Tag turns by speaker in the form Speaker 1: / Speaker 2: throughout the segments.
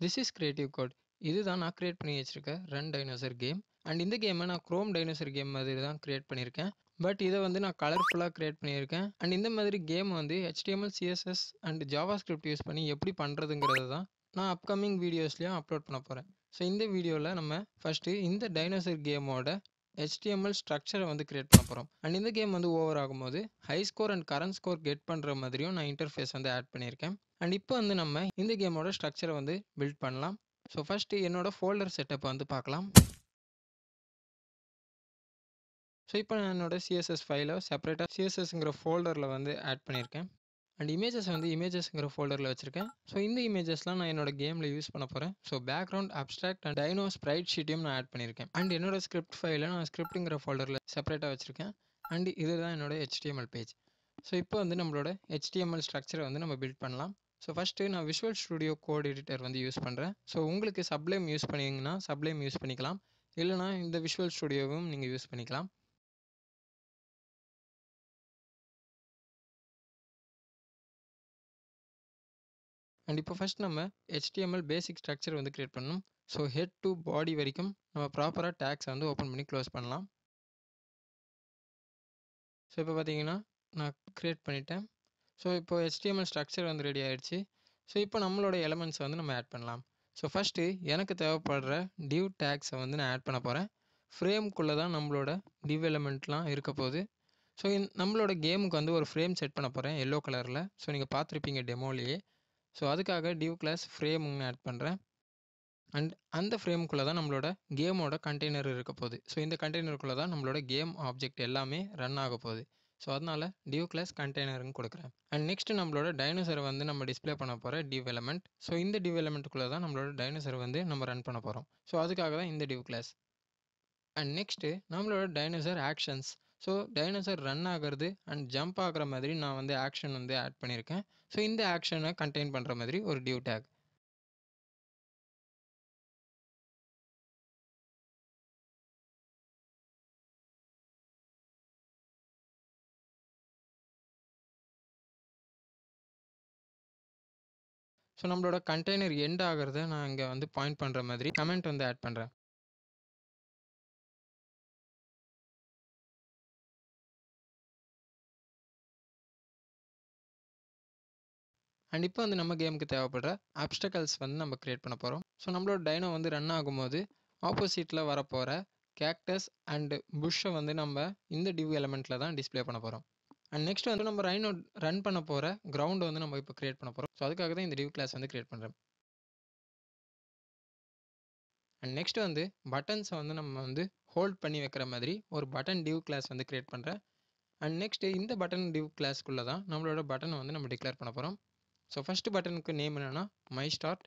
Speaker 1: This is creative code இதுதான் நான் create பண்ணி வச்சுருக்கேன். ரன் டைனோசர் கேம் அண்ட் இந்த கேமை நான் க்ரோம் டைனோசர் கேம் மாதிரி தான் கிரியேட் பண்ணியிருக்கேன். பட் இதை வந்து நான் கலர்ஃபுல்லாக க்ரியேட் பண்ணியிருக்கேன். அண்ட் இந்த மாதிரி கேம் வந்து HTML CSS and JavaScript use பண்ணி எப்படி பண்ணுறதுங்கிறது தான் நான் அப்கமிங் வீடியோஸ்லேயும் அப்லோட் பண்ண போகிறேன் ஸோ இந்த வீடியோவில் நம்ம ஃபஸ்ட்டு இந்த டைனோசர் கேமோட ஹெச்டிஎம்எல் ஸ்ட்ரக்சரை வந்து கிரியேட் பண்ண போகிறோம் அண்ட் இந்த கேம் வந்து ஓவர் ஆகும்போது high score and current score get பண்ணுற மாதிரியும் நான் இன்டர்ஃபேஸ் வந்து ஆட் பண்ணியிருக்கேன். அண்ட் இப்போ வந்து நம்ம இந்த கேமோட ஸ்ட்ரக்சரை வந்து பில்ட் பண்ணலாம். ஸோ ஃபஸ்ட்டு என்னோட ஃபோல்டர் செட்டப் வந்து பார்க்கலாம். ஸோ இப்போ நான் என்னோடய சிஎஸ்எஸ் ஃபைலை செப்பரேட்டாக சிஎஸ்எஸ்ங்கிற ஃபோல்டரில் வந்து ஆட் பண்ணியிருக்கேன். அண்ட் இமேஜஸ் வந்து இமேஜஸ்ங்கிற ஃபோல்டரில் வச்சுருக்கேன். ஸோ இந்த இமேஜஸ்லாம் நான் என்னோட கேமில் யூஸ் பண்ண போகிறேன் so background abstract and dino sprite ஷீட்டையும் நான் ஆட் பண்ணியிருக்கேன். அண்ட் என்னோட ஸ்கிரிப்ட் ஃபைலில் நான் ஸ்கிரிப்ட்டுங்கிற ஃபோல்டரில் செப்பரேட்டாக வச்சுருக்கேன். அண்ட் இதுதான் என்னோட ஹெச்டிஎம்எல் பேஜ் ஸோ இப்போ வந்து நம்மளோட ஹெச்டிஎம்எல் ஸ்ட்ரக்சரை வந்து நம்ம பில்ட் பண்ணலாம். ஸோ ஃபஸ்ட்டு நான் விஷுவல் ஸ்டுடியோ கோட் எடிட்டர் வந்து யூஸ் பண்ணுறேன் ஸோ உங்களுக்கு சப்ளைம் யூஸ் பண்ணிங்கன்னா சப்ளைம் யூஸ் பண்ணிக்கலாம். இல்லைனா இந்த விஷுவல் ஸ்டுடியோவும் நீங்கள் யூஸ் பண்ணிக்கலாம். அண்ட் இப்போ ஃபஸ்ட் நம்ம ஹெச்டிஎம்எல் பேசிக் ஸ்ட்ரக்சர் வந்து கிரியேட் பண்ணணும். ஸோ ஹெட் டு பாடி வரைக்கும் நம்ம ப்ராப்பராக டேக்ஸை வந்து ஓப்பன் பண்ணி க்ளோஸ் பண்ணலாம். ஸோ இப்போ பார்த்தீங்கன்னா நான் க்ரியேட் பண்ணிட்டேன். ஸோ இப்போ ஹெச்டிஎம்எல் ஸ்ட்ரக்சர் வந்து ரெடி ஆகிடுச்சு ஸோ இப்போ நம்மளோட எலமெண்ட்ஸை வந்து நம்ம ஆட் பண்ணலாம். ஸோ ஃபஸ்ட்டு எனக்கு தேவைப்படுற டிவ் டேக்ஸை வந்து நான் ஆட் பண்ண போகிறேன் ஃப்ரேம்குள்ளே தான் நம்மளோட டிவ் எலமெண்ட்லாம் இருக்க போகுது. ஸோ நம்மளோட கேமுக்கு வந்து ஒரு ஃப்ரேம் செட் பண்ண போகிறேன் எல்லோ கலரில் ஸோ நீங்கள் பார்த்துருப்பீங்க டெமோலேயே ஸோ அதுக்காக டியூ கிளாஸ் ஃப்ரேம்னு ஆட் பண்ணுறேன் அண்ட் அந்த ஃப்ரேமுக்குள்ளே தான் நம்மளோட கேமோட கண்டெய்னர் இருக்க போகுது. ஸோ இந்த கண்டெய்னருக்குள்ளே தான் நம்மளோட கேம் ஆப்ஜெக்ட் எல்லாமே ரன் ஆக போகுது. ஸோ அதனால் டியூ கிளாஸ் கண்டெய்னருன்னு கொடுக்குறேன். அண்ட் நெக்ஸ்ட் நம்மளோட டைனோசரை வந்து நம்ம டிஸ்ப்ளே பண்ண போகிற டிவ் எலமெண்ட் ஸோ இந்த டிவ் எலமெண்ட்டுக்குள்ளே தான் நம்மளோட டைனோசரை வந்து நம்ம ரன் பண்ண போகிறோம் ஸோ அதுக்காக தான் இந்த டிவ் கிளாஸ் அண்ட் நெக்ஸ்ட்டு நம்மளோட dinosaur actions so dinosaur run ஆகிறது அண்ட் ஜம்ப் ஆகுற மாதிரி நான் வந்து ஆக்ஷன் வந்து ஆட் பண்ணியிருக்கேன். ஸோ இந்த ஆக்ஷனை கண்டெயின் பண்ணுற மாதிரி ஒரு டியூ டேக் ஸோ நம்மளோட கண்டெய்னர் எண்ட் ஆகிறத நான் இங்கே வந்து பாயிண்ட் பண்ணுற மாதிரி கமெண்ட் வந்து ஆட் பண்ணுறேன் அண்ட் இப்போ வந்து நம்ம கேமுக்கு தேவைப்படுற அப்டக்கல்ஸ் வந்து நம்ம கிரியேட் பண்ண போகிறோம் ஸோ நம்மளோட டைனோ வந்து ரன் ஆகும்போது ஆப்போசிட்டில் வரப்போகிற கேக்டஸ் அண்டு புஷ்ஷை வந்து நம்ம இந்த டிவ் எலமெண்ட்டில் தான் டிஸ்ப்ளே பண்ண போகிறோம் அண்ட் நெக்ஸ்ட் வந்து நம்ம ரைனோ ரன் பண்ண போகிற கிரவுண்டை வந்து நம்ம இப்போ க்ரியேட் பண்ண போகிறோம் ஸோ அதுக்காக தான் இந்த டிவ் கிளாஸ் வந்து கிரியேட் பண்ணுறேன் அண்ட் நெக்ஸ்ட் வந்து பட்டன்ஸை வந்து நம்ம வந்து ஹோல்ட் பண்ணி வைக்கிற மாதிரி ஒரு பட்டன் டிவ் கிளாஸ் வந்து க்ரியேட் பண்ணுறேன் அண்ட் நெக்ஸ்ட் இந்த பட்டன் டிவ் கிளாஸ்க்குள்ளே தான் நம்மளோட பட்டனை வந்து நம்ம டிக்ளேர் பண்ண போகிறோம் ஸோ ஃபஸ்ட்டு பட்டனுக்கு நேம் என்னென்னா மை ஸ்டார்ட்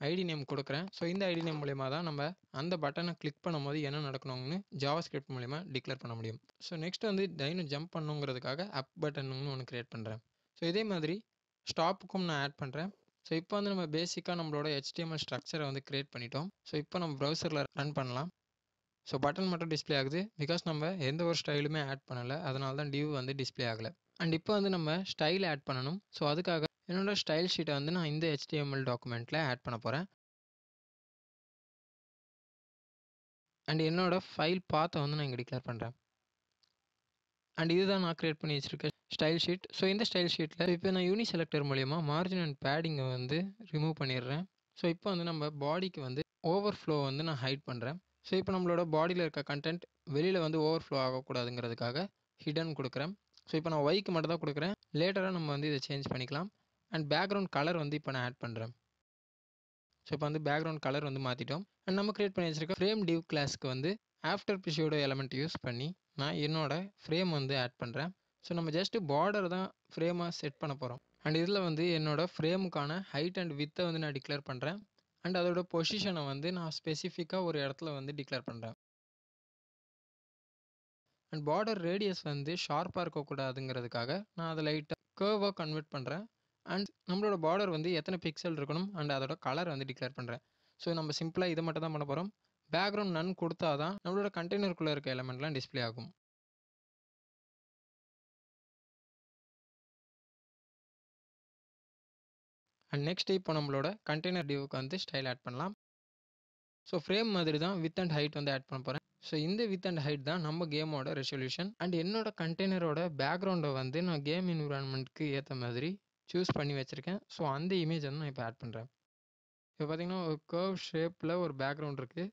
Speaker 1: ஐடி நேம் கொடுக்குறேன். ஸோ இந்த ஐடி நேம் மூலயமா தான் நம்ம அந்த பட்டனை கிளிக் பண்ணும்போது என்ன நடக்கணும்னு ஜாவா ஸ்கிரிப்ட் மூலிமா டிக்ளேர் பண்ண முடியும். ஸோ நெக்ஸ்ட் வந்து டைனு ஜம்ப் பண்ணுங்கிறதுக்காக அப் பட்டனுன்னு ஒன்று கிரியேட் பண்ணுறேன் ஸோ இதே மாதிரி ஸ்டாப்புக்கும் நான் ஆட் பண்ணுறேன் ஸோ இப்போ வந்து நம்ம பேசிக்காக நம்மளோட ஹெச்டிஎம்எல் ஸ்ட்ரக்சரை வந்து கிரியேட் பண்ணிட்டோம். ஸோ இப்போ நம்ம ப்ரௌசரில் ரன் பண்ணலாம். ஸோ பட்டன் மட்டும் டிஸ்ப்ளே ஆகுது. பிகாஸ் நம்ம எந்த ஒரு ஸ்டைலுமே ஆட் பண்ணலை. அதனால தான் டியூ வந்து டிஸ்ப்ளே ஆகலை. அண்ட் இப்போ வந்து நம்ம ஸ்டைல் ஆட் பண்ணணும். ஸோ அதுக்காக என்னோடய ஸ்டைல் ஷீட்டை வந்து நான் இந்த ஹெச்டிஎம்எல் டாக்குமெண்ட்டில் ஆட் பண்ண போகிறேன் அண்ட் என்னோடய ஃபைல் பாத்தை வந்து நான் இங்கே டிக்ளேர் பண்ணுறேன் அண்ட் இதுதான் நான் க்ரியேட் பண்ணி வச்சுருக்கேன் ஸ்டைல் ஷீட். ஸோ இந்த ஸ்டைல் ஷீட்டில் இப்போ நான் யூனி செலக்டர் மூலிமா மார்ஜின் அண்ட் பேடிங்கை வந்து ரிமூவ் பண்ணிடுறேன். ஸோ இப்போ வந்து நம்ம பாடிக்கு வந்து ஓவர் ஃப்ளோ வந்து நான் ஹைட் பண்ணுறேன் ஸோ இப்போ நம்மளோட பாடியில் இருக்க கண்டென்ட் வெளியில் வந்து ஓவர் ஃப்ளோ ஆகக்கூடாதுங்கிறதுக்காக ஹிடன் கொடுக்குறேன். ஸோ இப்போ நான் ஒய்க்கு மட்டும் தான் கொடுக்குறேன். லேட்டராக நம்ம வந்து இதை சேஞ்ச் பண்ணிக்கலாம். அண்ட் பேக்ரவுண்ட் கலர் வந்து இப்போ நான் ஆட் பண்ணுறேன் ஸோ இப்போ வந்து பேக்ரவுண்ட் கலர் வந்து மாற்றிட்டோம் அண்ட் நம்ம க்ரியேட் பண்ணி வச்சிருக்க ஃப்ரேம் டிவ் கிளாஸ்க்கு வந்து ஆஃப்டர் பிஷியோட எலமெண்ட் யூஸ் பண்ணி நான் என்னோட ஃப்ரேம் வந்து ஆட் பண்ணுறேன் ஸோ நம்ம ஜஸ்ட்டு பார்டர் தான் ஃப்ரேமாக செட் பண்ண போகிறோம் அண்ட் இதில் வந்து என்னோடய ஃப்ரேமுக்கான ஹைட் அண்ட் வித்தை வந்து நான் டிக்ளேர் பண்ணுறேன் அண்ட் அதோட பொசிஷனை வந்து நான் ஸ்பெசிஃபிக்காக ஒரு இடத்துல வந்து டிக்ளேர் பண்ணுறேன் அண்ட் பார்டர் ரேடியஸ் வந்து ஷார்ப்பாக இருக்கக்கூடாதுங்கிறதுக்காக நான் அதை லைட்டாக கேர்வாக கன்வெர்ட் பண்ணுறேன் அண்ட் நம்மளோட பார்டர் வந்து எத்தனை பிக்சல் இருக்கணும் அண்ட் அதோட கலர் வந்து டிக்ளேர் பண்ணுறேன் ஸோ நம்ம சிம்பிளாக இதை மட்டும் தான் பண்ண போகிறோம் பேக்ரவுண்ட் நன் கொடுத்தா தான் நம்மளோட கண்டெய்னருக்குள்ளே இருக்க எலமெண்ட்லாம் டிஸ்ப்ளே ஆகும். அண்ட் நெக்ஸ்ட் இப்போ நம்மளோட கண்டெய்னர் டியூவுக்கு வந்து ஸ்டைல் ஆட் பண்ணலாம். ஸோ ஃப்ரேம் மாதிரி தான் வித் அண்ட் ஹைட் வந்து ஆட் பண்ண போகிறேன் ஸோ இந்த வித் அண்ட் ஹைட் தான் நம்ம கேமோட ரெசல்யூஷன் அண்ட் என்னோட கண்டெய்னரோட பேக்ரவுண்டை வந்து நான் கேம் என்விரான்மெண்ட்க்கு ஏற்ற மாதிரி சூஸ் பண்ணி வச்சுருக்கேன். ஸோ அந்த இமேஜ் வந்து நான் இப்போ ஆட் பண்ணுறேன் இப்போ பார்த்தீங்கன்னா ஒரு கர்வ் ஷேப்பில் ஒரு பேக்ரவுண்ட் இருக்குது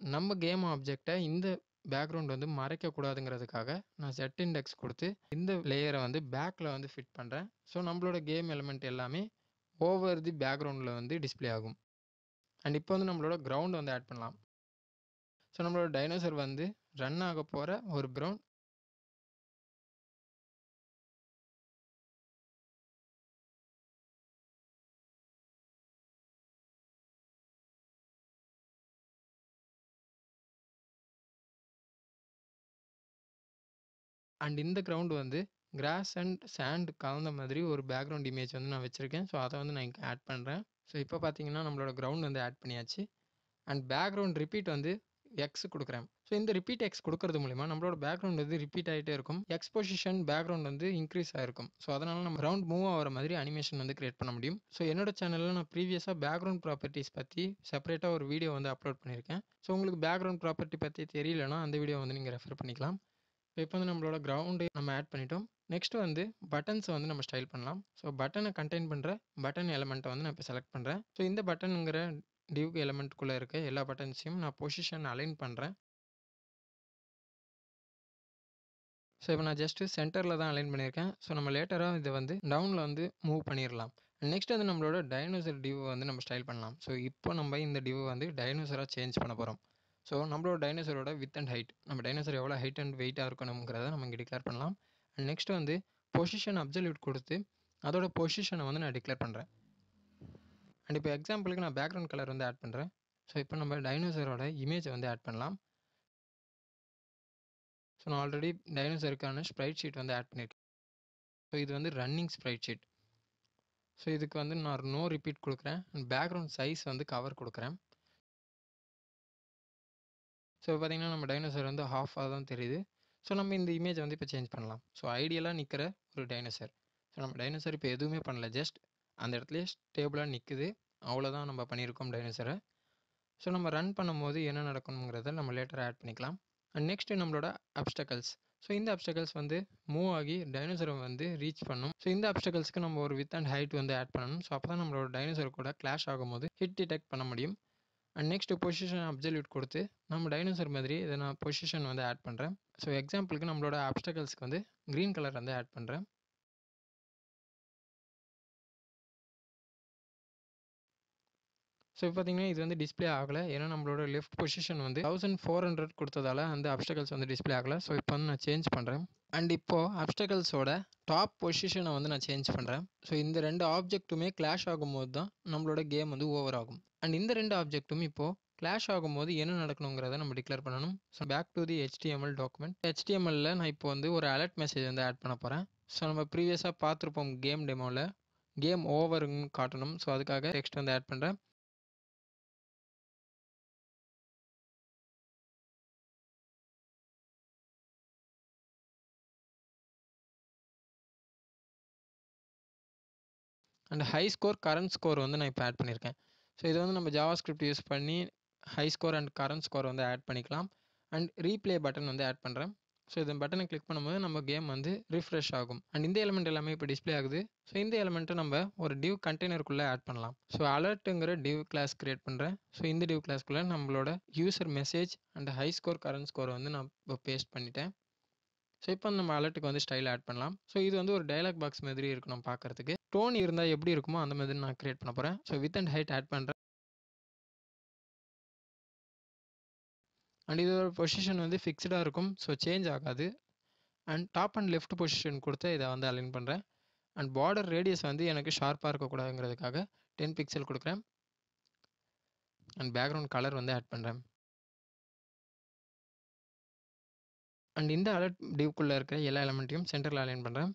Speaker 1: நம்ம கேம் ஆப்ஜெக்டை இந்த பேக்ரவுண்ட் வந்து மறைக்கக்கூடாதுங்கிறதுக்காக நான் செட் இண்டெக்ஸ் கொடுத்து இந்த லேயரை வந்து பேக்கில் வந்து ஃபிட் பண்ணுறேன் ஸோ நம்மளோட கேம் எலிமெண்ட் எல்லாமே ஓவர் தி பேக்ரவுண்டில் வந்து டிஸ்பிளே ஆகும். அண்ட் இப்போ வந்து நம்மளோட கிரவுண்ட் வந்து ஆட் பண்ணலாம். ஸோ நம்மளோட டைனோசர் வந்து ரன் ஆக போகிற ஒரு கிரவுண்ட் அண்ட் இந்த கிரவுண்ட் வந்து கிராஸ் அண்ட் சாண்ட் கலந்த மாதிரி ஒரு பேக்ரவுண்ட் இமேஜ் வந்து நான் வச்சுருக்கேன். ஸோ அதை வந்து நான் இங்கே ஆட் பண்ணுறேன் ஸோ இப்போ பார்த்தீங்கன்னா நம்மளோட கிரவுண்ட் வந்து ஆட் பண்ணியாச்சு. அண்ட் பேக்ரவுண்ட் ரிப்பீட் வந்து எக்ஸ் கொடுக்குறேன். ஸோ இந்த ரிப்பீட் எக்ஸ் கொடுக்கறது மூலிமா நம்மளோட பேக்ரவுண்ட் வந்து ரிப்பீட் ஆகிட்டே இருக்கும். எக்ஸ்பொசிஷன் பேக்ரவுண்ட் வந்து இன்க்ரீஸ் ஆகிருக்கும் ஸோ அதனால் நம்ம ரவுண்ட் மூவ் ஆகிற மாதிரி அனிமேஷன் வந்து கிரியேட் பண்ண முடியும். ஸோ என்னோட சேனலில் நான் ப்ரீவியஸாக பேக்ரவுண்ட் ப்ராப்பர்ட்டிஸ் பற்றி செப்பரேட்டாக ஒரு வீடியோ வந்து அப்லோட் பண்ணியிருக்கேன். ஸோ உங்களுக்கு பேக்ரவுண்ட் ப்ராப்பர்ட்டி பற்றி தெரியலனா அந்த வீடியோ வந்து நீங்கள் ரெஃபர் பண்ணிக்கலாம். இப்போ வந்து நம்மளோட கிரவுண்டு நம்ம ஆட் பண்ணிட்டோம். நெக்ஸ்ட் வந்து பட்டன்ஸை வந்து நம்ம ஸ்டைல் பண்ணலாம். ஸோ பட்டனை கண்டெயின் பண்ணுற பட்டன் எலமெண்ட்டை வந்து நான் இப்போ செலக்ட் பண்ணுறேன் ஸோ இந்த பட்டனுங்கிற டியூக் எலமெண்ட்டுக்குள்ளே இருக்க எல்லா பட்டன்ஸையும் நான் பொசிஷன் அலைன் பண்ணுறேன் ஸோ இப்போ நான் ஜஸ்ட்டு சென்டரில் தான் அலைன் பண்ணியிருக்கேன். ஸோ நம்ம லேட்டராக இதை வந்து டவுனில் வந்து மூவ் பண்ணிடலாம். நெக்ஸ்ட் வந்து நம்மளோட டைனோசர் டியூவை வந்து நம்ம ஸ்டைல் பண்ணலாம். ஸோ இப்போ நம்ம இந்த டியூவை வந்து டைனோசராக சேஞ்ச் பண்ண போகிறோம் ஸோ நம்மளோட டைனோசரோட வித் அண்ட் ஹைட் நம்ம டைனோசர் எவ்வளோ ஹைட் அண்ட் வெயிட்டாக இருக்கணுங்கிறத நம்ம இங்கே டிக்ளேர் பண்ணலாம். அண்ட் நெக்ஸ்ட் வந்து பொசிஷன் அப்சல்யூட் கொடுத்து அதோட பொசிஷனை வந்து நான் டிக்ளேர் பண்ணுறேன் அண்ட் இப்போ எக்ஸாம்பிளுக்கு நான் பேக்ரவுண்ட் கலர் வந்து ஆட் பண்ணுறேன் ஸோ இப்போ நம்ம டைனோசரோட இமேஜை வந்து ஆட் பண்ணலாம். ஸோ நான் ஆல்ரெடி டைனோசருக்கான ஸ்ப்ரைட் ஷீட் வந்து ஆட் பண்ணியிருக்கேன் ஸோ இது வந்து ரன்னிங் ஸ்ப்ரைட் ஷீட் ஸோ இதுக்கு வந்து நான் நோ ரிப்பீட் கொடுக்குறேன். அண்ட் பேக்ரவுண்ட் சைஸ் வந்து கவர் கொடுக்குறேன். ஸோ பார்த்தீங்கன்னா நம்ம டைனோசர் வந்து ஹாஃபாக தான் தெரியுது. ஸோ நம்ம இந்த இமேஜை வந்து இப்போ சேஞ்ச் பண்ணலாம். ஸோ ஐடியலாக நிற்கிற ஒரு டைனோசர் ஸோ நம்ம டைனோசர் இப்போ எதுவுமே பண்ணல. ஜஸ்ட் அந்த இடத்துலையே ஸ்டேபிளாக நிற்குது அவ்வளோதான் நம்ம பண்ணியிருக்கோம் டைனோசரை ஸோ நம்ம ரன் பண்ணும்போது என்ன நடக்கணுங்கிறத நம்ம லேட்டராக ஆட் பண்ணிக்கலாம். அண்ட் நெக்ஸ்ட்டு நம்மளோட அப்டக்கல்ஸ் ஸோ இந்த அப்டக்கல்ஸ் வந்து மூவ் ஆகி டைனோசரை வந்து ரீச் பண்ணும். ஸோ இந்த அப்டக்கல்ஸ்க்கு நம்ம ஒரு வித் அண்ட் ஹைட் வந்து ஆட் பண்ணணும். ஸோ அப்போ தான் நம்மளோட டைனோசர் கூட கிளாஷ் ஆகும்போது ஹிட் டிடெக்ட் பண்ண முடியும். அண்ட் நெக்ஸ்ட்டு பொசிஷன் அப்சல்யூட் கொடுத்து நம்ம டைனோசர் மாதிரி இதை நான் பொசிஷன் வந்து ஆட் பண்ணுறேன் ஸோ எக்ஸாம்பிளுக்கு நம்மளோட அப்டக்கல்ஸ்க்கு வந்து க்ரீன் கலர் வந்து ஆட் பண்ணுறேன் ஸோ இப்போ பார்த்தீங்கன்னா இது வந்து டிஸ்பிளே ஆகலை. ஏன்னா நம்மளோட லெஃப்ட் பொசிஷன் வந்து தௌசண்ட் ஃபோர் ஹண்ட்ரட் கொடுத்ததால அந்த அப்டக்கல்ஸ் வந்து டிஸ்பிளே ஆகலை. ஸோ இப்போ வந்து நான் சேஞ்ச் பண்ணுறேன் அண்ட் இப்போது அப்டக்கல்ஸோட டாப் பொசிஷனை வந்து நான் சேஞ்ச் பண்ணுறேன் ஸோ இந்த ரெண்டு ஆப்ஜெக்ட்டுமே கிளாஷ் ஆகும்போது தான் நம்மளோட கேம் வந்து ஓவர் ஆகும். அண்ட் இந்த ரெண்டு ஆப்ஜெக்ட்டும் இப்போது கிளாஷ் ஆகும்போது என்ன நடக்கணுங்கிறத நம்ம டிக்ளேர் பண்ணணும். So back to the HTML document ஹெச்டிஎம்எல்ல நான் இப்போ வந்து ஒரு அலர்ட் மெசேஜ் வந்து ஆட் பண்ண போகிறேன் ஸோ நம்ம ப்ரீவியஸாக பார்த்துருப்போம் கேம் டெமோவில் கேம் ஓவருன்னு காட்டணும். ஸோ அதுக்காக டெக்ஸ்ட் வந்து ஆட் பண்ணுறேன் and high score current score வந்து நான் இப்போ ஆட் பண்ணியிருக்கேன். ஸோ இது வந்து நம்ம ஜாவா ஸ்கிரிப்ட் யூஸ் பண்ணி high score and current score வந்து ஆட் பண்ணிக்கலாம். அண்ட் ரீப்ளே பட்டன் வந்து ஆட் பண்ணுறேன் ஸோ இந்த பட்டனை கிளிக் பண்ணும்போது நம்ம கேம் வந்து ரிஃப்ரெஷ் ஆகும். அண்ட் இந்த எலமெண்ட் எல்லாமே இப்போ டிஸ்பிளே ஆகுது. ஸோ இந்த எலமெண்ட்டை நம்ம ஒரு டிவ் கண்டெய்னருக்குள்ளே ஆட் பண்ணலாம். ஸோ அலர்ட்டுங்கிற டிவ் கிளாஸ் கிரியேட் பண்ணுறேன் ஸோ இந்த டிவ் கிளாஸ்க்குள்ளே நம்மளோட user message and high score current score வந்து நான் இப்போ பேஸ்ட் பண்ணிட்டேன். ஸோ இப்போ நம்ம அலர்ட்டுக்கு வந்து ஸ்டைல் ஆட் பண்ணலாம். ஸோ இது வந்து ஒரு டைலாக் பாக்ஸ் மாதிரி இருக்கணும் பார்க்குறதுக்கு. டோன் இருந்தால் எப்படி இருக்குமோ அந்த மாதிரி நான் க்ரியேட் பண்ண போகிறேன் so width and height add பண்ணுறேன் அண்ட் இதோட பொசிஷன் வந்து ஃபிக்ஸ்டாக இருக்கும். ஸோ சேஞ்ச் ஆகாது. And top and left position கொடுத்து இதை வந்து அலைன் பண்ணுறேன் அண்ட் பார்டர் ரேடியஸ் வந்து எனக்கு ஷார்ப்பாக இருக்கக்கூடாதுங்கிறதுக்காக டென் பிக்சல் கொடுக்குறேன். அண்ட் பேக்ரவுண்ட் கலர் வந்து ஆட் பண்ணுறேன் அண்ட் இந்த அலர்ட் டிவ்க்குள்ளே இருக்கிற எல்லா எலமெண்ட்டையும் சென்டரில் அலைன் பண்ணுறேன்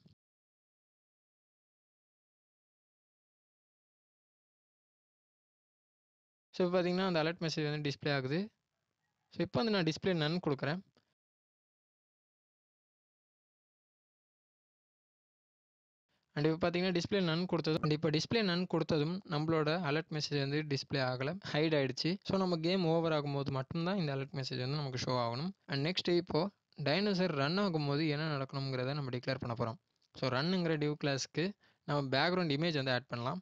Speaker 1: ஸோ இப்போ பார்த்தீங்கன்னா அந்த அலர்ட் மெசேஜ் வந்து டிஸ்ப்ளே ஆகுது. ஸோ இப்போ வந்து நான் டிஸ்பிளே நன் கொடுக்குறேன். அண்ட் இப்போ பார்த்தீங்கன்னா டிஸ்பிளே நன் கொடுத்ததும் அண்ட் இப்போ டிஸ்ப்ளே நன் கொடுத்ததும் நம்மளோட அலர்ட் மெசேஜ் வந்து டிஸ்ப்ளே ஆகலை. ஹைட் ஆகிடுச்சு ஸோ நம்ம கேம் ஓவர் ஆகும்போது மட்டும்தான் இந்த அலர்ட் மெசேஜ் வந்து நமக்கு ஷோ ஆகணும். அண்ட் நெக்ஸ்ட் இப்போது டைனோசர் ரன் ஆகும்போது என்ன நடக்கணுங்கிறத நம்ம டிக்ளேர் பண்ண போகிறோம் ஸோ ரன்னுங்கிற டியூ கிளாஸ்க்கு நம்ம பேக்ரவுண்ட் இமேஜ் வந்து ஆட் பண்ணலாம்.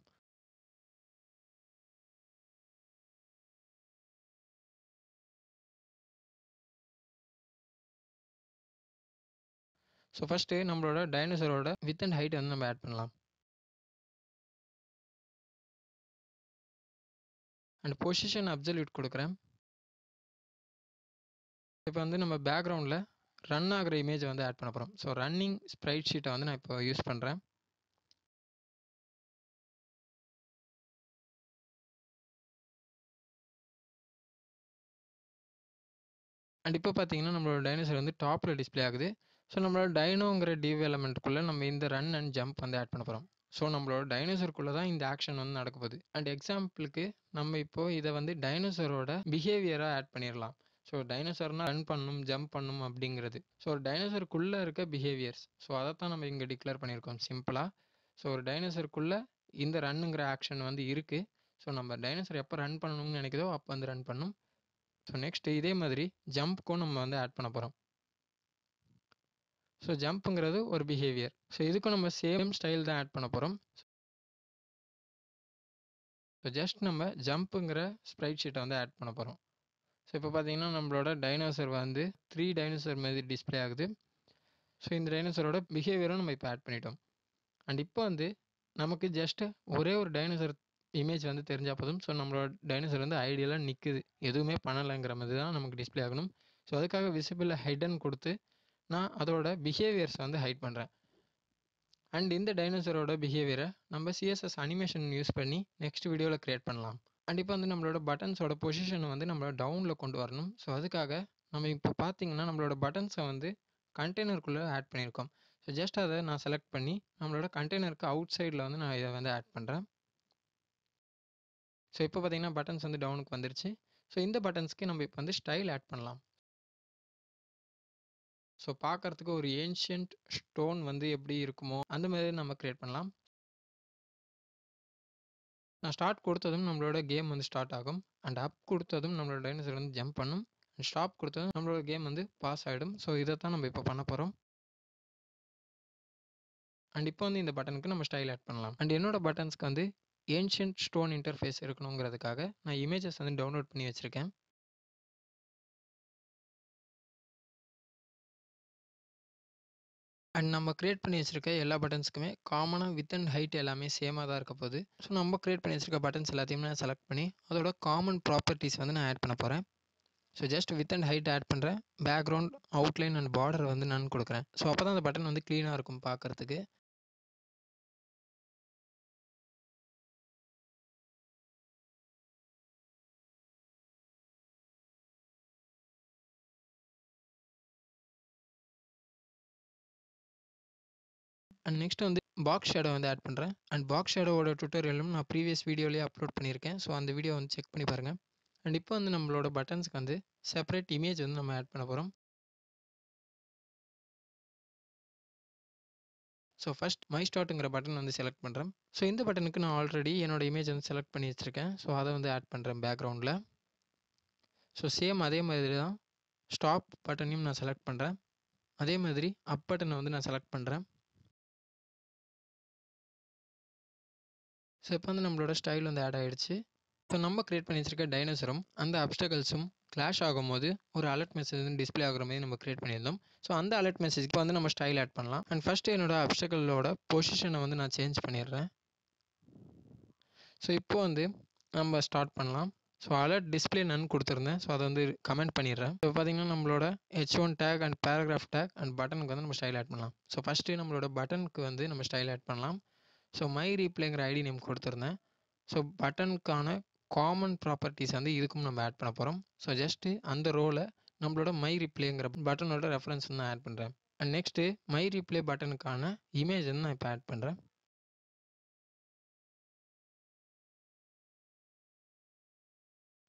Speaker 1: ஸோ ஃபஸ்ட்டு நம்மளோட டைனோசரோட வித் அண்ட் ஹைட் வந்து நம்ம ஆட் பண்ணலாம். அண்ட் பொசிஷன் அப்சல்யூட் கொடுக்குறேன். இப்போ வந்து நம்ம பேக்ரவுண்டில் ரன் ஆகிற இமேஜை வந்து ஆட் பண்ண போகிறோம் ஸோ ரன்னிங் ஸ்ப்ரைட் ஷீட்டை வந்து நான் இப்போ யூஸ் பண்ணுறேன் அண்ட் இப்போ பார்த்தீங்கன்னா நம்மளோட டைனோசர் வந்து டாப்பில் டிஸ்ப்ளே ஆகுது. ஸோ நம்மளோட டைனோங்கிற டிவ் எலமெண்ட்டுக்குள்ளே நம்ம இந்த ரன் அண்ட் ஜம்ப் வந்து ஆட் பண்ண போகிறோம் ஸோ நம்மளோட டைனோசருக்குள்ளே தான் இந்த ஆக்ஷன் வந்து நடக்க போகுது. அண்ட் எக்ஸாம்பிளுக்கு நம்ம இப்போ இதை வந்து டைனோசரோட பிஹேவியராக ஆட் பண்ணிடலாம் ஸோ டைனோசர்னால் ரன் பண்ணணும் ஜம்ப் பண்ணணும் அப்படிங்கிறது. ஸோ ஒரு டைனோசருக்குள்ளே இருக்க பிஹேவியர்ஸ் ஸோ அதை தான் நம்ம இங்கே டிக்ளேர் பண்ணியிருக்கோம் சிம்பிளாக ஸோ ஒரு டைனோசருக்குள்ளே இந்த ரன்னுங்கிற ஆக்ஷன் வந்து இருக்குது ஸோ நம்ம டைனோசர் எப்போ ரன் பண்ணணும்னு நினைக்குதோ அப்போ வந்து ரன் பண்ணும். ஸோ நெக்ஸ்ட் இதே மாதிரி ஜம்ப்க்கும் நம்ம வந்து ஆட் பண்ண போகிறோம் ஸோ ஜம்ப்புங்கிறது ஒரு பிஹேவியர் ஸோ இதுக்கும் நம்ம சேம் ஸ்டைல் தான் ஆட் பண்ண போகிறோம் ஸோ ஜஸ்ட் நம்ம ஜம்ப்புங்கிற ஸ்ப்ரைட் ஷீட்டை வந்து ஆட் பண்ண போகிறோம் ஸோ இப்போ பார்த்தீங்கன்னா நம்மளோட டைனோசர் வந்து த்ரீ டைனோசர் மாதிரி டிஸ்ப்ளே ஆகுது. ஸோ இந்த டைனோசரோட பிஹேவியரும் நம்ம இப்போ ஆட் பண்ணிட்டோம். அண்ட் இப்போ வந்து நமக்கு ஜஸ்ட் ஒரே ஒரு டைனோசர் இமேஜ் வந்து தெரிஞ்சால் போதும். ஸோ நம்மளோட டைனோசர் வந்து ஐடியலாக நிற்குது எதுவுமே பண்ணலைங்கிற மாதிரி தான் நமக்கு டிஸ்ப்ளே ஆகணும். ஸோ அதுக்காக விசிபிளில் ஹைடன் கொடுத்து நான் அதோட பிஹேவியர்ஸை வந்து ஹைட் பண்ணுறேன் அண்ட் இந்த டைனோசரோட பிஹேவியரை நம்ம சிஎஸ்எஸ் அனிமேஷன் யூஸ் பண்ணி நெக்ஸ்ட் வீடியோவில் க்ரியேட் பண்ணலாம். அண்ட் இப்போ வந்து நம்மளோட பட்டன்ஸோட பொசிஷனை வந்து நம்மளோட டவுனில் கொண்டு வரணும். ஸோ அதுக்காக நம்ம இப்போ பார்த்தீங்கன்னா நம்மளோட பட்டன்ஸை வந்து கண்டெய்னருக்குள்ளே ஆட் பண்ணியிருக்கோம். ஸோ ஜஸ்ட் அதை நான் செலக்ட் பண்ணி நம்மளோட கண்டெய்னருக்கு அவுட் சைடில் வந்து நான் இதை வந்து ஆட் பண்ணுறேன் ஸோ இப்போ பார்த்தீங்கன்னா பட்டன்ஸ் வந்து டவுனுக்கு வந்துருச்சு. ஸோ இந்த பட்டன்ஸ்க்கு நம்ம இப்போ வந்து ஸ்டைல் ஆட் பண்ணலாம். ஸோ பார்க்குறதுக்கு ஒரு ஏன்ஷியன்ட் ஸ்டோன் வந்து எப்படி இருக்குமோ அந்த மாதிரி நம்ம க்ரியேட் பண்ணலாம். நான் ஸ்டார்ட் கொடுத்ததும் நம்மளோட கேம் வந்து ஸ்டார்ட் ஆகும். அண்ட் அப் கொடுத்ததும் நம்மளோட டைனோசர் வந்து ஜம்ப் பண்ணும். அண்ட் ஸ்டாப் கொடுத்ததும் நம்மளோட கேம் வந்து பாஸ் ஆகிடும் ஸோ இதை தான் நம்ம இப்போ பண்ண போகிறோம் அண்ட் இப்போ வந்து இந்த பட்டனுக்கு நம்ம ஸ்டைல் ஆட் பண்ணலாம். அண்ட் என்னோட பட்டன்ஸ்க்கு வந்து ஏன்ஷியன்ட் ஸ்டோன் இன்டர்ஃபேஸ் இருக்கணுங்கிறதுக்காக நான் இமேஜஸ் வந்து டவுன்லோட் பண்ணி வச்சுருக்கேன். அண்ட் நம்ம க்ரியேட் பண்ணி வச்சுருக்க எல்லா பட்டன்ஸுக்குமே காமனாக வித் அண்ட் ஹைட் எல்லாமே சேமாக தான் இருக்க போகுது. ஸோ நம்ம க்ரியேட் பண்ணி வச்சுருக்க பட்டன்ஸ் எல்லாத்தையுமே நான் செலக்ட் பண்ணி அதோட காமன் ப்ராப்பர்ட்டிஸ் வந்து நான் ஆட் பண்ண போகிறேன் so just width and height add பண்ணுறேன் பேக்ரவுண்ட் அவுட்லைன் அண்ட் பார்டர் வந்து நான் கொடுக்குறேன். ஸோ அப்போ தான் அந்த பட்டன் வந்து க்ளீனாக இருக்கும் பார்க்குறதுக்கு அண்ட் நெக்ஸ்ட் வந்து பாக்ஸ் ஷேடோ வந்து ஆட் பண்ணுறேன் அண்ட் பாக்ஸ் ஷேடோவோட டுட்டோரியலும் நான் ப்ரீவியஸ் வீடியோலேயே அப்லோட் பண்ணியிருக்கேன். ஸோ அந்த வீடியோ வந்து செக் பண்ணி பாருங்கள் அண்ட் இப்போ வந்து நம்மளோட பட்டன்ஸ்க்கு வந்து செப்பரேட் இமேஜ் வந்து நம்ம ஆட் பண்ண போகிறோம் ஸோ ஃபஸ்ட் மை ஸ்டார்ட்டுங்கிற பட்டன் வந்து செலக்ட் பண்ணுறேன் ஸோ இந்த பட்டனுக்கு நான் ஆல்ரெடி என்னோடய இமேஜ் வந்து செலக்ட் பண்ணி வச்சுருக்கேன். ஸோ அதை வந்து ஆட் பண்ணுறேன் பேக்ரவுண்டில் ஸோ சேம் அதே மாதிரி தான் ஸ்டாப் பட்டனையும் நான் செலக்ட் பண்ணுறேன் அதே மாதிரி அப் பட்டனை வந்து நான் செலக்ட் பண்ணுறேன் ஸோ இப்போ வந்து நம்மளோட ஸ்டைல் வந்து ஆட் ஆகிடுச்சு இப்போ நம்ம க்ரியேட் பண்ணி வச்சிருக்க டைனோசரும் அந்த அப்டகல்ஸும் கிளாஷ் ஆகும்போது ஒரு அலர்ட் மெசேஜ் வந்து டிஸ்பிளே ஆகிற மாதிரி நம்ம க்ரியேட் பண்ணியிருந்தோம். ஸோ அந்த அலர்ட் மெசேஜ்க்கு வந்து நம்ம ஸ்டைல் ஆட் பண்ணலாம். அண்ட் ஃபஸ்ட்டு என்னோட அப்டகலோட பொசிஷனை வந்து நான் சேஞ்ச் பண்ணிடுறேன். ஸோ இப்போ வந்து நம்ம ஸ்டார்ட் பண்ணலாம். ஸோ அலர்ட் டிஸ்பிளே நன் கொடுத்துருந்தேன். ஸோ அதை வந்து கமெண்ட் பண்ணிடுறேன். இப்போ பார்த்தீங்கன்னா நம்மளோட H one tag and paragraph tag and பட்டனுக்கு வந்து நம்ம ஸ்டைல் ஆட் பண்ணலாம். ஸோ ஃபஸ்ட்டு நம்மளோட பட்டனுக்கு வந்து நம்ம ஸ்டைல் ஆட் பண்ணலாம். ஸோ மை ரீப்ளேங்கிற ஐடி நேம் கொடுத்துருந்தேன். ஸோ பட்டனுக்கான காமன் ப்ராப்பர்ட்டிஸ் வந்து இதுக்கும் நம்ம ஆட் பண்ண போகிறோம் ஸோ ஜஸ்ட்டு அந்த ரோலை நம்மளோட மை ரிப்ளேங்கிற பட்டனோட ரெஃபரன்ஸ் வந்து நான் ஆட் பண்ணுறேன் அண்ட் நெக்ஸ்ட்டு மை ரிப்ளே பட்டனுக்கான இமேஜ் வந்து நான் இப்போ ஆட் பண்ணுறேன்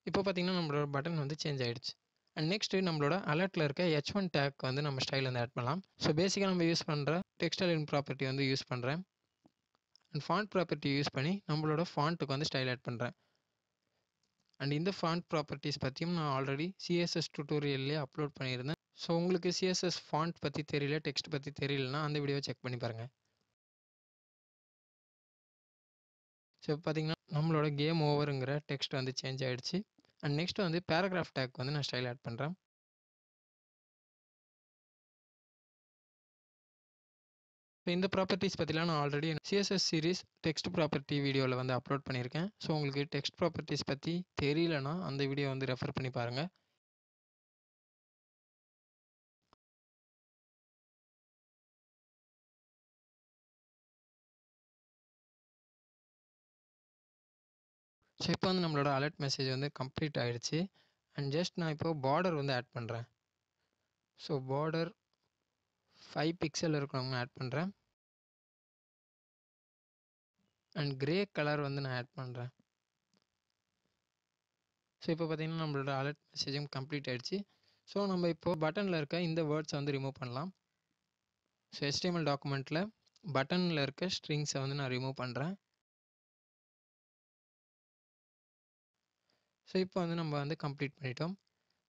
Speaker 1: இப்போ பார்த்தீங்கன்னா நம்மளோட பட்டன் வந்து சேஞ்ச் ஆகிடுச்சு அண்ட் நெக்ஸ்ட்டு நம்மளோட அலர்ட்டில் இருக்க ஹெச் ஒன் டேக் வந்து நம்ம ஸ்டைல் வந்து ஆட் பண்ணலாம். ஸோ பேசிக்காக நம்ம யூஸ் பண்ணுற டெக்ஸ்டைல் இன் ப்ராப்பர்ட்டி வந்து யூஸ் பண்ணுறேன் அண்ட் ஃபாண்ட் ப்ராப்பர்ட்டி யூஸ் பண்ணி நம்மளோட ஃபாண்ட்டுக்கு வந்து ஸ்டைல் ஆட் பண்ணுறேன் அண்ட் இந்த ஃபாண்ட் ப்ராப்பர்ட்டிஸ் பற்றியும் நான் ஆல்ரெடி சிஎஸ்எஸ் டுட்டோரியல்லே அப்லோட் பண்ணியிருந்தேன். ஸோ உங்களுக்கு சிஎஸ்எஸ் ஃபாண்ட் பற்றி தெரியல டெக்ஸ்ட் பற்றி தெரியலனா அந்த வீடியோவை செக் பண்ணி பாருங்கள் ஸோ பார்த்தீங்கன்னா நம்மளோட கேம் ஓவருங்கிற டெக்ஸ்ட் வந்து சேஞ்ச் ஆகிடுச்சு அண்ட் நெக்ஸ்ட் வந்து பேராகிராஃப் டேக் வந்து நான் ஸ்டைல் ஆட் பண்ணுறேன் இப்போ இந்த ப்ராப்பர்ட்டிஸ் பற்றிலாம் நான் already CSS series text property வீடியோவில் வந்து அப்லோட் பண்ணியிருக்கேன். ஸோ உங்களுக்கு டெக்ஸ்ட் ப்ராப்பர்ட்டிஸ் பற்றி தெரியலனா அந்த வீடியோ வந்து ரெஃபர் பண்ணி பாருங்கள் ஸோ இப்போ வந்து நம்மளோட அலர்ட் மெசேஜ் வந்து கம்ப்ளீட் ஆகிடுச்சு அண்ட் ஜஸ்ட் நான் இப்போது பார்டர் வந்து ஆட் பண்ணுறேன் ஸோ பார்டர் ஃபைவ் பிக்சல் இருக்கிறவங்க ஆட் பண்ணுறேன் அண்ட் கிரே கலர் வந்து நான் ஆட் பண்ணுறேன் ஸோ இப்போ பார்த்தீங்கன்னா நம்மளோட அலர்ட் மெசேஜும் கம்ப்ளீட் ஆகிடுச்சு ஸோ நம்ம இப்போது பட்டனில் இருக்க இந்த வேர்ட்ஸை வந்து ரிமூவ் பண்ணலாம். ஸோ எஸ்டிஎம்எல் டாக்குமெண்ட்டில் பட்டனில் இருக்க ஸ்ட்ரிங்ஸை வந்து நான் ரிமூவ் பண்ணுறேன் ஸோ இப்போ வந்து நம்ம வந்து கம்ப்ளீட் பண்ணிட்டோம்.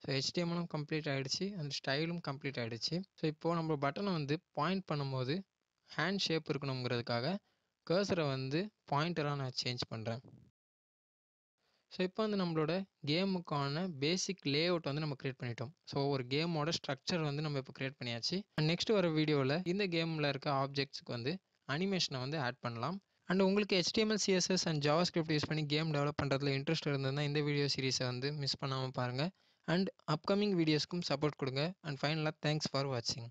Speaker 1: ஸோ ஹெச்டிஎம்எலும் கம்ப்ளீட் ஆகிடுச்சு அந்த ஸ்டைலும் கம்ப்ளீட் ஆகிடுச்சு ஸோ இப்போது நம்ம பட்டனை வந்து பாயிண்ட் பண்ணும்போது ஹேண்ட் ஷேப் இருக்கணுங்கிறதுக்காக கர்சரை வந்து பாயிண்டராக நான் சேஞ்ச் பண்ணுறேன் ஸோ இப்போ வந்து நம்மளோட கேமுக்கான பேசிக் லே அவுட் வந்து நம்ம க்ரியேட் பண்ணிட்டோம். ஸோ ஒரு கேமோட ஸ்ட்ரக்சர் வந்து நம்ம இப்போ க்ரியேட் பண்ணியாச்சு. அண்ட் நெக்ஸ்ட் வர வீடியோவில் இந்த கேமில் இருக்க ஆப்ஜெக்ட்ஸ்க்கு வந்து அனிமேஷனை வந்து ஆட் பண்ணலாம். அண்ட் உங்களுக்கு HTML CSS and JavaScript use பண்ணி கேம் டெவலப் பண்ணுறதுல இன்ட்ரெஸ்ட் இருந்ததுன்னா இந்த வீடியோ சீரிஸை வந்து மிஸ் பண்ணாமல் பாருங்கள் அண்ட் அப்கமிங் வீடியோஸ்க்கும் சப்போர்ட் கொடுங்க. அண்ட் ஃபைனலாக தேங்க்ஸ் ஃபார் வாட்சிங்.